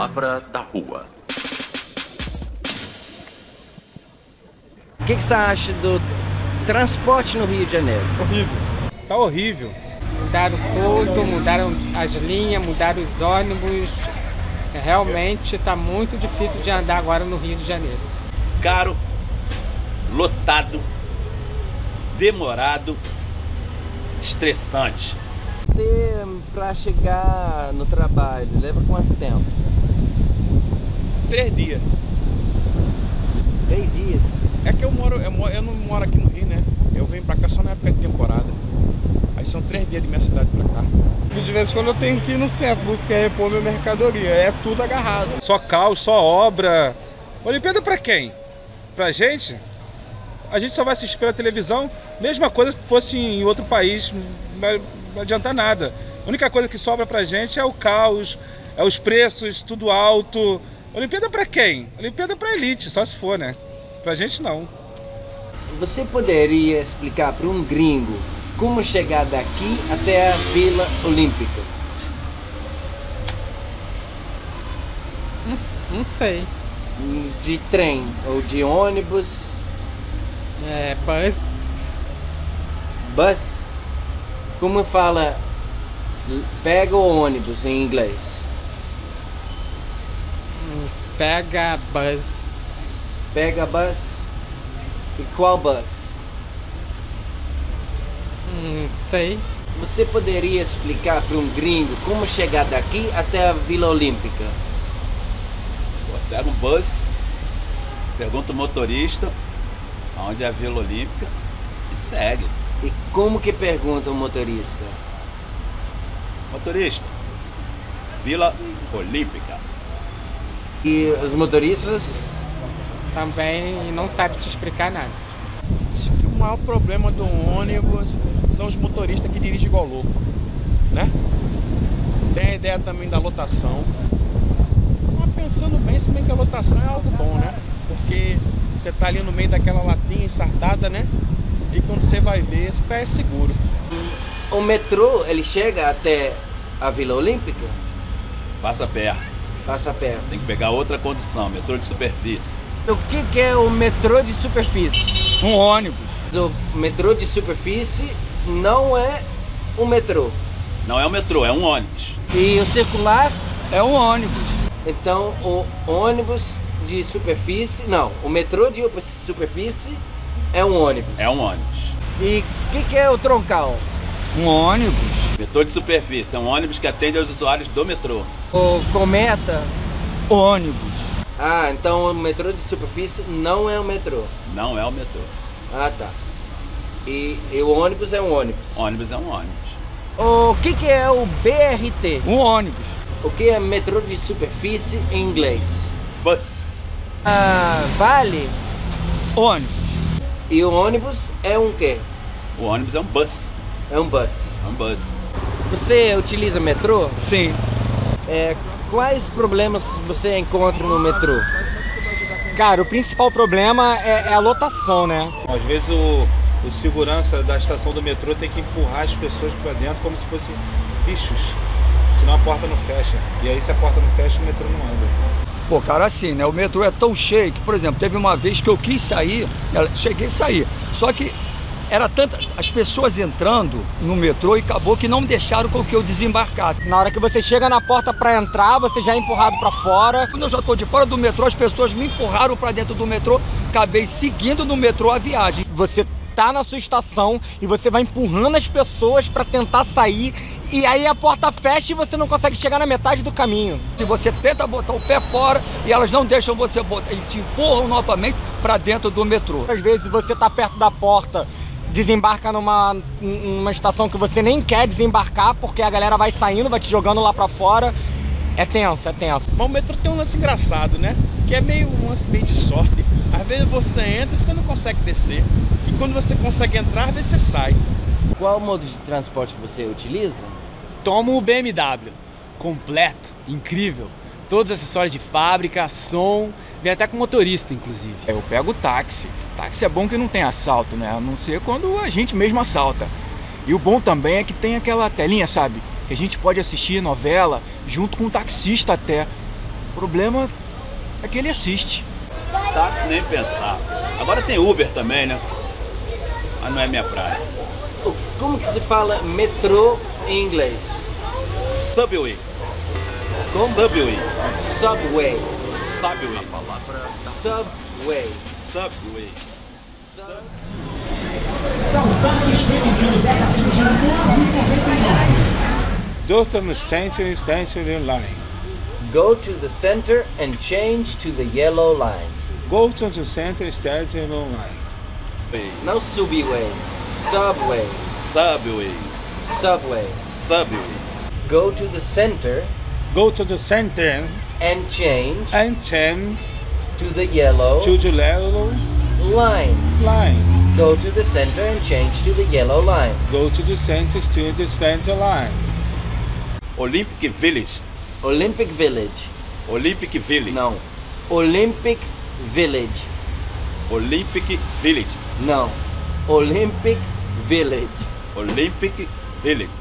palavra da rua. O que, que você acha do transporte no Rio de Janeiro? Horrível. Tá horrível. Mudaram tudo, mudaram as linhas, mudaram os ônibus. Realmente está muito difícil de andar agora no Rio de Janeiro. Caro, lotado, demorado, estressante. Você, para chegar no trabalho, leva quanto tempo? Três dias. Três dias? É que eu moro, eu, moro, eu não moro aqui no Rio, né? Eu venho pra cá só na época de temporada. Aí são três dias de minha cidade pra cá. E de vez em quando eu tenho que ir no centro buscar repor minha mercadoria. É tudo agarrado. Só caos, só obra. Olimpíada pra quem? Pra gente? A gente só vai assistir pela televisão. Mesma coisa que fosse em outro país. Não vai adiantar nada. A única coisa que sobra pra gente é o caos, é os preços, tudo alto. Olimpíada pra quem? Olimpíada pra elite, só se for, né? Pra gente não. Você poderia explicar para um gringo como chegar daqui até a Vila Olímpica? Não, não sei. De trem ou de ônibus? É, bus. Bus? Como fala pega o ônibus em inglês? Pega bus. Pega bus? E qual bus? Não sei. Você poderia explicar para um gringo como chegar daqui até a Vila Olímpica? Pega um bus, pergunta o motorista onde é a Vila Olímpica e segue. E como que pergunta o motorista? Motorista, Vila Olímpica. E os motoristas Também não sabe te explicar nada. Acho que o maior problema do ônibus são os motoristas que dirigem igual louco, né? Tem a ideia também da lotação. Mas pensando bem, se bem que a lotação é algo bom, né? Porque você tá ali no meio daquela latinha ensardada, né? E quando você vai ver, você tá é seguro. o metrô ele chega até a Vila Olímpica? Passa perto. Passa perto. Tem que pegar outra condição, metrô de superfície. O que, que é o metrô de superfície? Um ônibus. O metrô de superfície não é um metrô. Não é um metrô, é um ônibus. E o circular, É um ônibus. então o ônibus de superfície, não, o metrô de superfície é um ônibus. É um ônibus. E o que, que é o troncal? Um ônibus. Metrô de superfície é um ônibus que atende aos usuários do metrô. O cometa? Ônibus. Ah, então o metrô de superfície não é um metrô. Não é o metrô. Ah, tá. E, e o ônibus é um ônibus. Ônibus é um ônibus. O que, que é o BRT? Um ônibus. O que é metrô de superfície em inglês? Bus. Ah, vale? Ônibus. E o ônibus é um quê? O ônibus é um bus. É um bus. É um bus. Você utiliza metrô? Sim. É, quais problemas você encontra no metrô? Cara, o principal problema é, é a lotação, né? Às vezes o, o segurança da estação do metrô tem que empurrar as pessoas pra dentro como se fossem bichos. Senão a porta não fecha. E aí se a porta não fecha, o metrô não anda. Pô, cara, assim, né? O metrô é tão cheio que, por exemplo, teve uma vez que eu quis sair, cheguei a sair. Só que era tanta. As pessoas entrando no metrô e acabou que não deixaram com que eu desembarcasse. Na hora que você chega na porta pra entrar, você já é empurrado pra fora. Quando eu já tô de fora do metrô, as pessoas me empurraram pra dentro do metrô, acabei seguindo no metrô a viagem. Você tá na sua estação e você vai empurrando as pessoas pra tentar sair e aí a porta fecha e você não consegue chegar na metade do caminho. Se você tenta botar o pé fora e elas não deixam você botar e te empurram novamente pra dentro do metrô. Às vezes você tá perto da porta, desembarca numa, numa estação que você nem quer desembarcar porque a galera vai saindo, vai te jogando lá pra fora. É tenso, é tenso. Mas o metrô tem um lance engraçado, né? Que é meio um lance meio de sorte. Às vezes você entra e você não consegue descer. E quando você consegue entrar, às vezes você sai. Qual modo de transporte que você utiliza? Toma o BMW, completo, incrível. Todos os acessórios de fábrica, som, vem até com motorista, inclusive. Eu pego o táxi. Táxi é bom que não tem assalto, né? A não ser quando a gente mesmo assalta. E o bom também é que tem aquela telinha, sabe? Que a gente pode assistir novela junto com o taxista até. O problema é que ele assiste. Táxi nem pensar. Agora tem Uber também, né? Mas não é minha praia. Como que se fala metrô em inglês? Subway. Como? Subway. Subway. Subway. Subway. Subway. Doutor no station in line. Go to the center and change to the yellow line. Go to the center, station in line. Não subway. Subway. Subway. Subway. Subway. Go to the center Go to the center and change and change to the yellow to the yellow line. line. Go to the center and change to the yellow line. Go to the center, to the center line. Olympic Village. Olympic Village. Olympic Village. Não. Olympic Village. Olympic Village. Não. Olympic Village. Olympic Village.